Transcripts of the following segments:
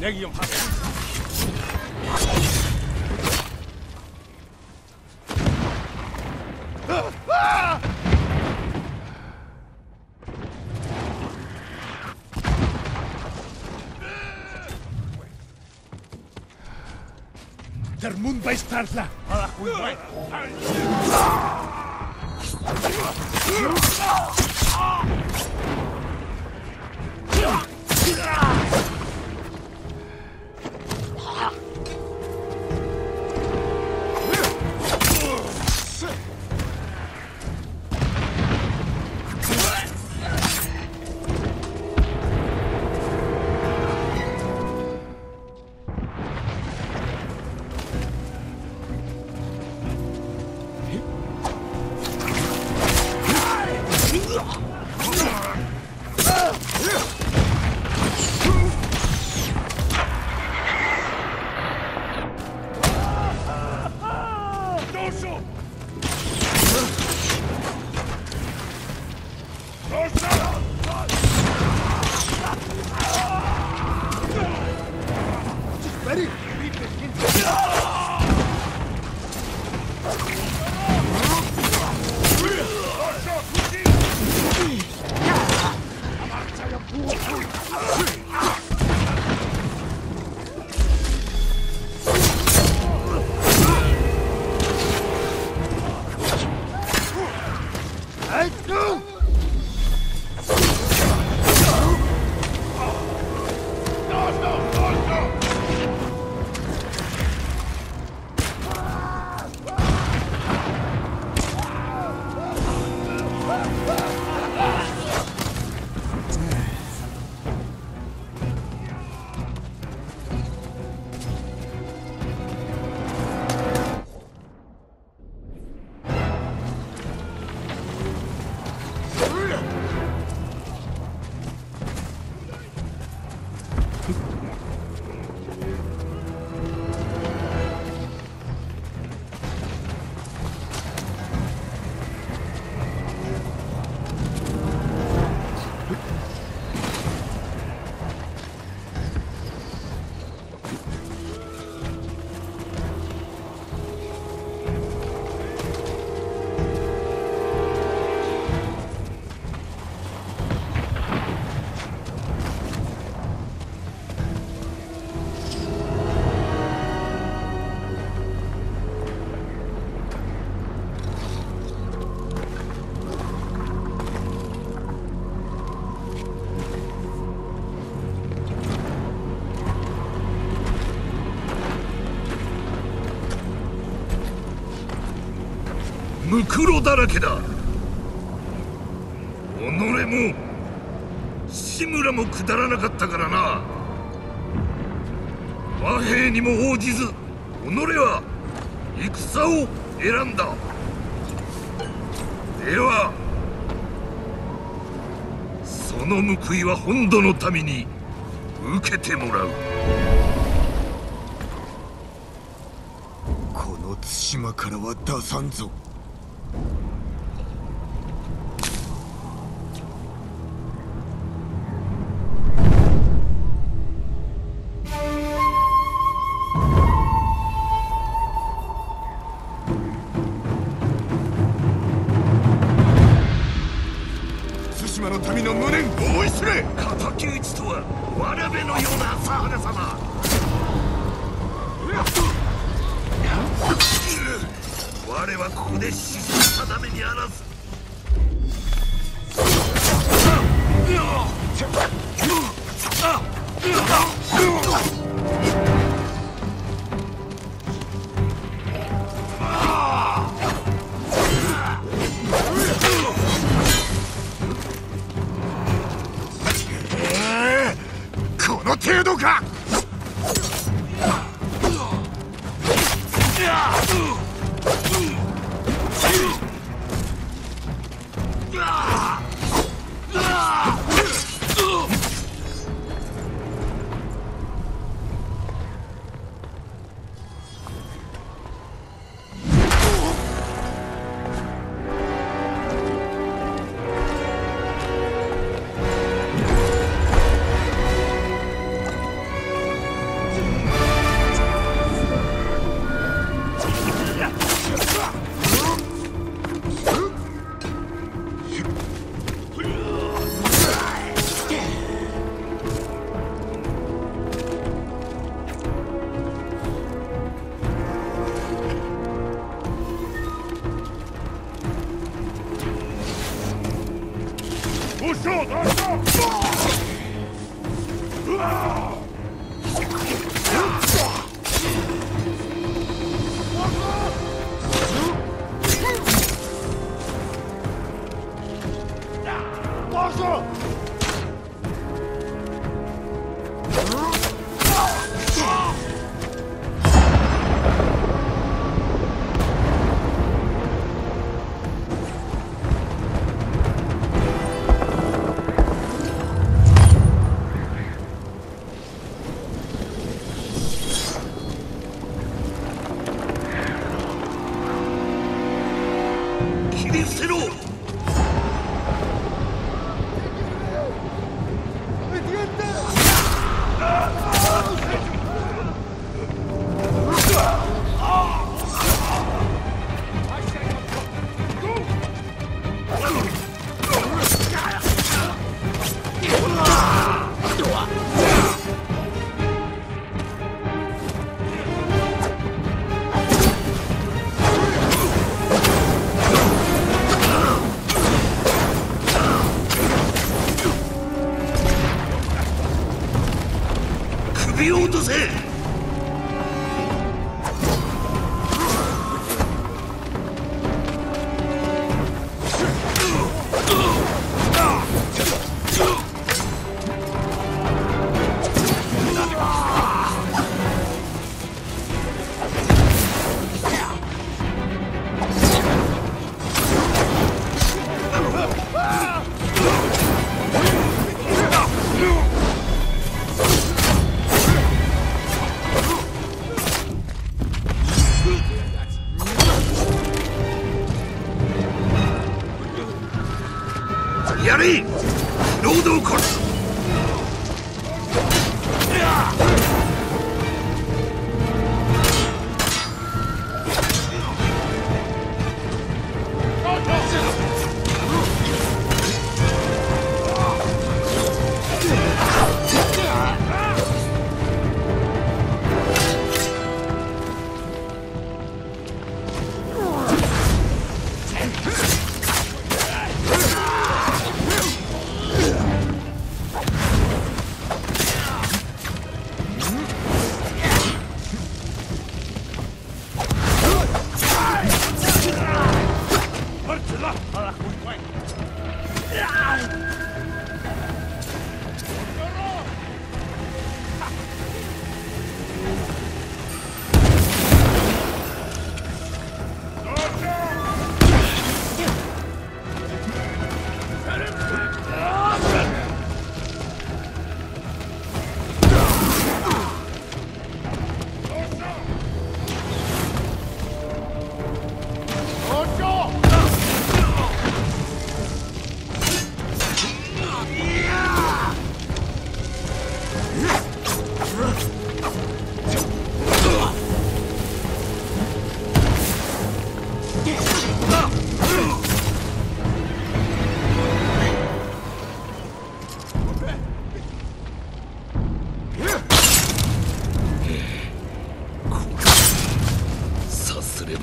내기 좀 하자. Der Mund bei Startler.ム クロだらけだ。己も志村もくだらなかったからな。和平にも応じず己は戦を選んだ。ではその報いは本土の民に受けてもらう。この対馬からは出さんぞ。の民の無念思い知れ。敵討ちとはわらべのような浅はか様。我はここで死すためにあらず。こ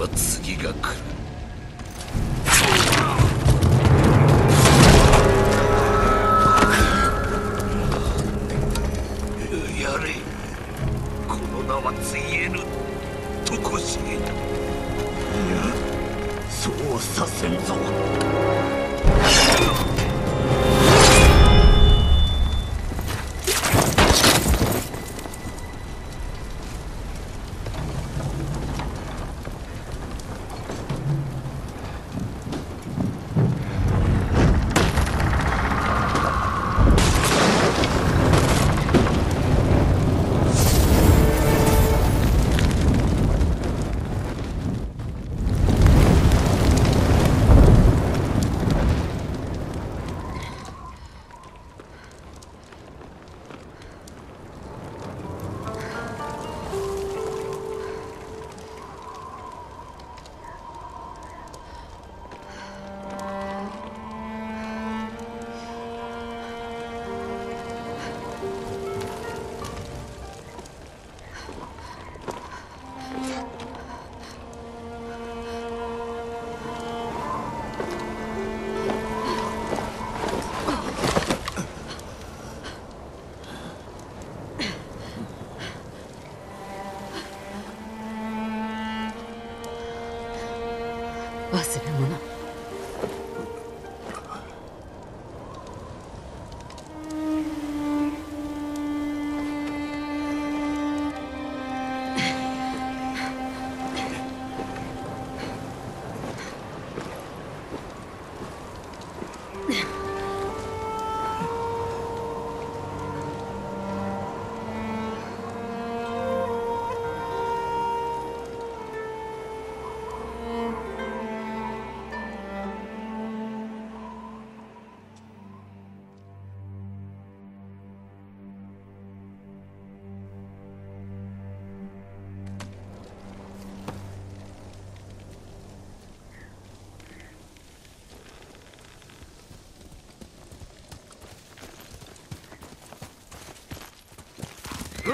ば次が来る。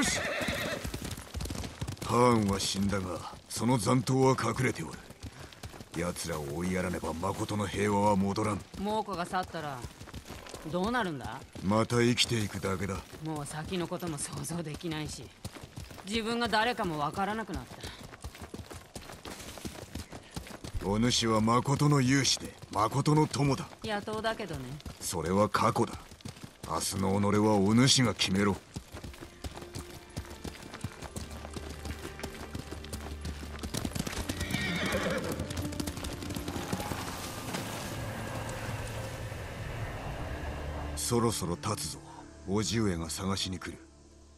よし。ハーンは死んだがその残党は隠れておる。奴らを追いやらねば誠の平和は戻らん。猛虎が去ったらどうなるんだ？また生きていくだけだ。もう先のことも想像できないし自分が誰かもわからなくなった。お主は誠の勇士で誠の友だ。野党だけどね。それは過去だ。明日の己はお主が決めろそろそろ立つぞ。叔父上が探しに来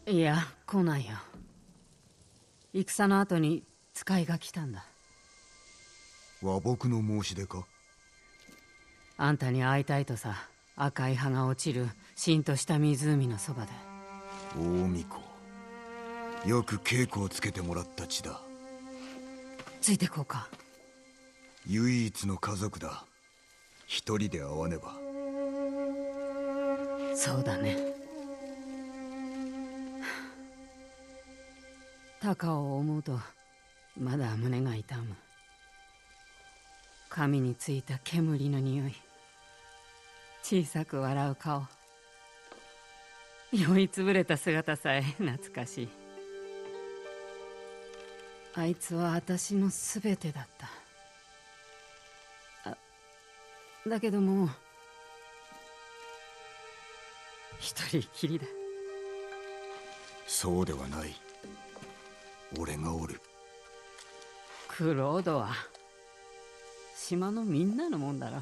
る。いや来ないよ。戦の後に使いが来たんだ。和睦の申し出か？あんたに会いたいとさ赤い葉が落ちるしんとした湖のそばで。大巫女。よく稽古をつけてもらった血だ。ついてこうか。唯一の家族だ。一人で会わねばそうだね。高を思うとまだ胸が痛む。髪についた煙の匂い。小さく笑う顔。酔いつぶれた姿さえ懐かしい。あいつは私の全てだった。あだけども一人きりだ。そうではない。俺がおる。クロードは島のみんなのもんだろ